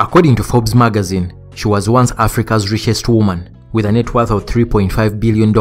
According to Forbes magazine, she was once Africa's richest woman with a net worth of $3.5 billion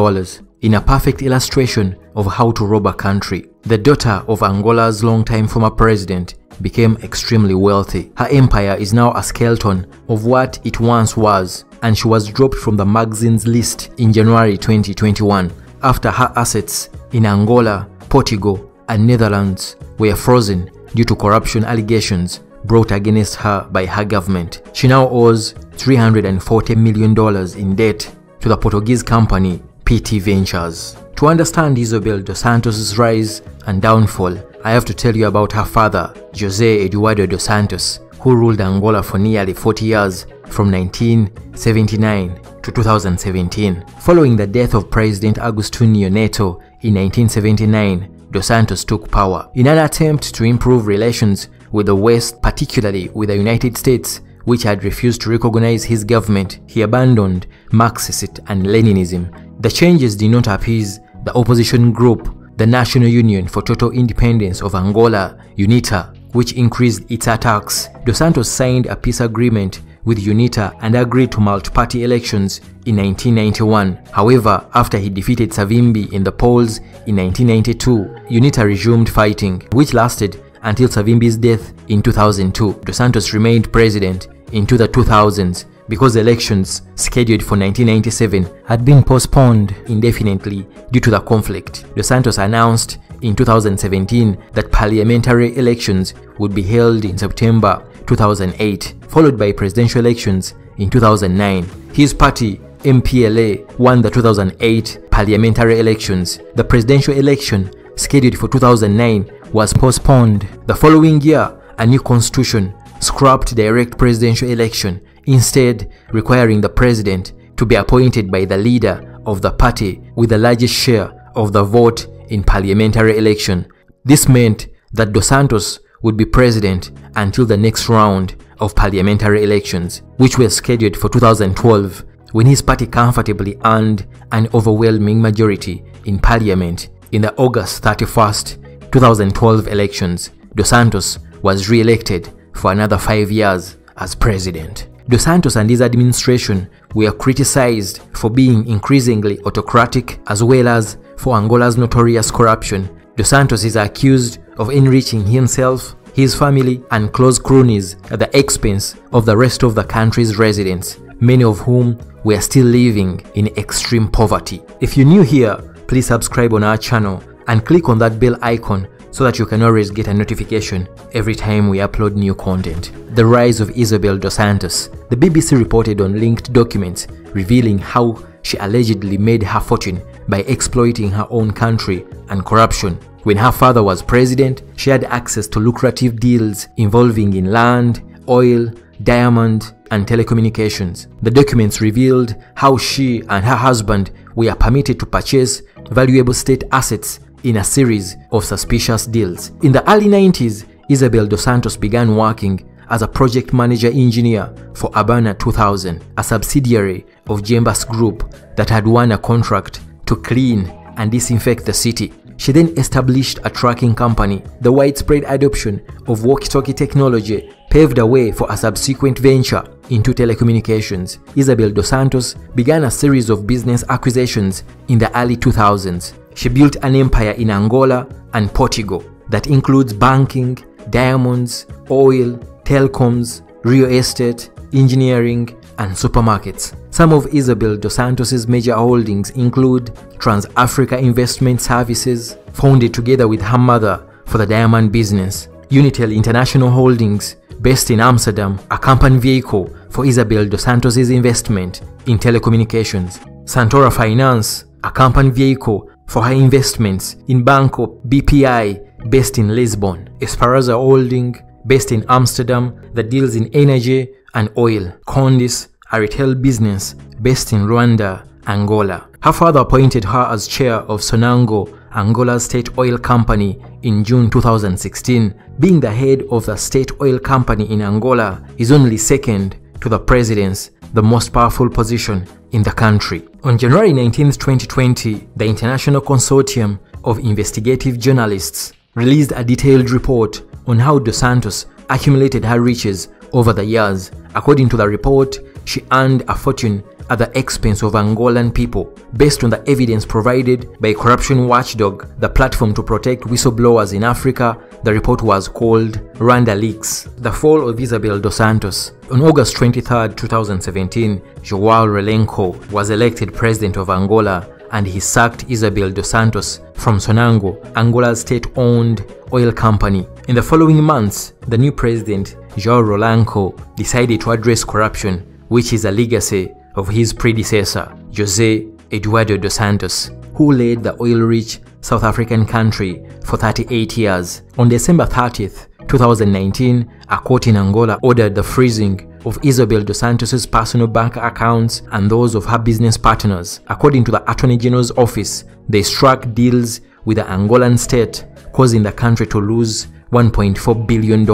in a perfect illustration of how to rob a country. The daughter of Angola's longtime former president became extremely wealthy. Her empire is now a skeleton of what it once was and she was dropped from the magazine's list in January 2021 after her assets in Angola, Portugal and Netherlands were frozen due to corruption allegations brought against her by her government. She now owes $340 million in debt to the Portuguese company PT Ventures. To understand Isabel dos Santos' rise and downfall, I have to tell you about her father, Jose Eduardo dos Santos, who ruled Angola for nearly 40 years from 1979 to 2017. Following the death of President Agostinho Neto in 1979, Dos Santos took power. In an attempt to improve relations with the West, particularly with the United States, which had refused to recognize his government, he abandoned Marxist and Leninism. The changes did not appease the opposition group, the National Union for Total Independence of Angola, UNITA, which increased its attacks. Dos Santos signed a peace agreement with UNITA and agreed to multi-party elections in 1991. However, after he defeated Savimbi in the polls in 1992, UNITA resumed fighting, which lasted until Savimbi's death in 2002. Dos Santos remained president into the 2000s because elections scheduled for 1997 had been postponed indefinitely due to the conflict. Dos Santos announced in 2017 that parliamentary elections would be held in September 2008, followed by presidential elections in 2009. His party, MPLA, won the 2008 parliamentary elections. The presidential election scheduled for 2009 was postponed. The following year, a new constitution scrapped direct presidential election, instead requiring the president to be appointed by the leader of the party with the largest share of the vote in parliamentary election. This meant that Dos Santos would be president until the next round of parliamentary elections, which were scheduled for 2012, when his party comfortably earned an overwhelming majority in parliament in the August 31st, 2012 elections. Dos Santos was re-elected for another five years as president. Dos Santos and his administration were criticized for being increasingly autocratic as well as for Angola's notorious corruption. Dos Santos is accused of enriching himself, his family, and close cronies at the expense of the rest of the country's residents, many of whom were still living in extreme poverty. If you're new here, please subscribe on our channel and click on that bell icon so that you can always get a notification every time we upload new content. The rise of Isabel dos Santos. The BBC reported on linked documents revealing how she allegedly made her fortune by exploiting her own country and corruption. When her father was president, she had access to lucrative deals involving in land, oil, diamond, and telecommunications. The documents revealed how she and her husband were permitted to purchase valuable state assets in a series of suspicious deals. In the early 90s, Isabel dos Santos began working as a project manager engineer for Urbana 2000, a subsidiary of Jembas Group that had won a contract to clean and disinfect the city. She then established a tracking company. The widespread adoption of walkie-talkie technology paved the way for a subsequent venture into telecommunications. Isabel dos Santos began a series of business acquisitions in the early 2000s. She built an empire in Angola and Portugal that includes banking, diamonds, oil, telecoms, real estate, engineering, and supermarkets. Some of Isabel dos Santos' major holdings include Trans-Africa Investment Services, founded together with her mother for the diamond business, Unitel International Holdings, based in Amsterdam, a company vehicle for Isabel dos Santos' investment in telecommunications, Santoro Finance, a company vehicle for her investments in Banco BPI, based in Lisbon, Esperaza Holding, based in Amsterdam, that deals in energy and oil, Condis, a retail business based in Luanda, Angola. Her father appointed her as chair of Sonangol, Angola's state oil company, in June 2016. Being the head of the state oil company in Angola is only second to the president's, the most powerful position in the country. On January 19, 2020, the International Consortium of Investigative Journalists released a detailed report on how Dos Santos accumulated her riches over the years. According to the report, she earned a fortune at the expense of Angolan people. Based on the evidence provided by Corruption Watchdog, the platform to protect whistleblowers in Africa, the report was called Luanda Leaks. The fall of Isabel dos Santos. On August 23, 2017, Joao Lourenco was elected president of Angola and he sacked Isabel dos Santos from Sonangol, Angola's state-owned oil company. In the following months, the new president, Joao Lourenco, decided to address corruption, which is a legacy of his predecessor, Jose Eduardo dos Santos, who led the oil-rich South African country for 38 years. On December 30th, 2019, a court in Angola ordered the freezing of Isabel dos Santos' personal bank accounts and those of her business partners. According to the Attorney General's office, they struck deals with the Angolan state, causing the country to lose $1.4 billion.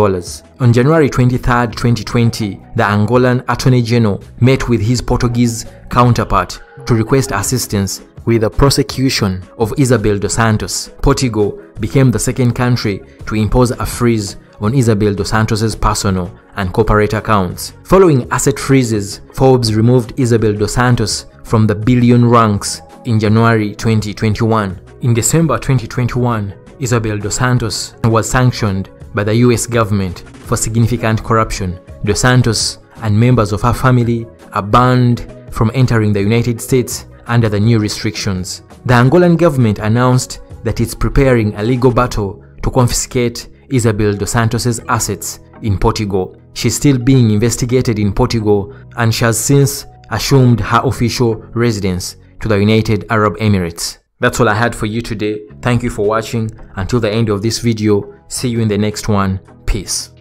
On January 23, 2020, the Angolan Attorney General met with his Portuguese counterpart to request assistance with the prosecution of Isabel dos Santos. Portugal became the second country to impose a freeze on Isabel dos Santos' personal and corporate accounts. Following asset freezes, Forbes removed Isabel dos Santos from the billion ranks in January 2021. In December 2021, Isabel dos Santos was sanctioned by the US government for significant corruption. Dos Santos and members of her family are banned from entering the United States under the new restrictions. The Angolan government announced that it's preparing a legal battle to confiscate Isabel dos Santos' assets in Portugal. She's still being investigated in Portugal and she has since assumed her official residence to the United Arab Emirates. That's all I had for you today. Thank you for watching. Until the end of this video, see you in the next one. Peace.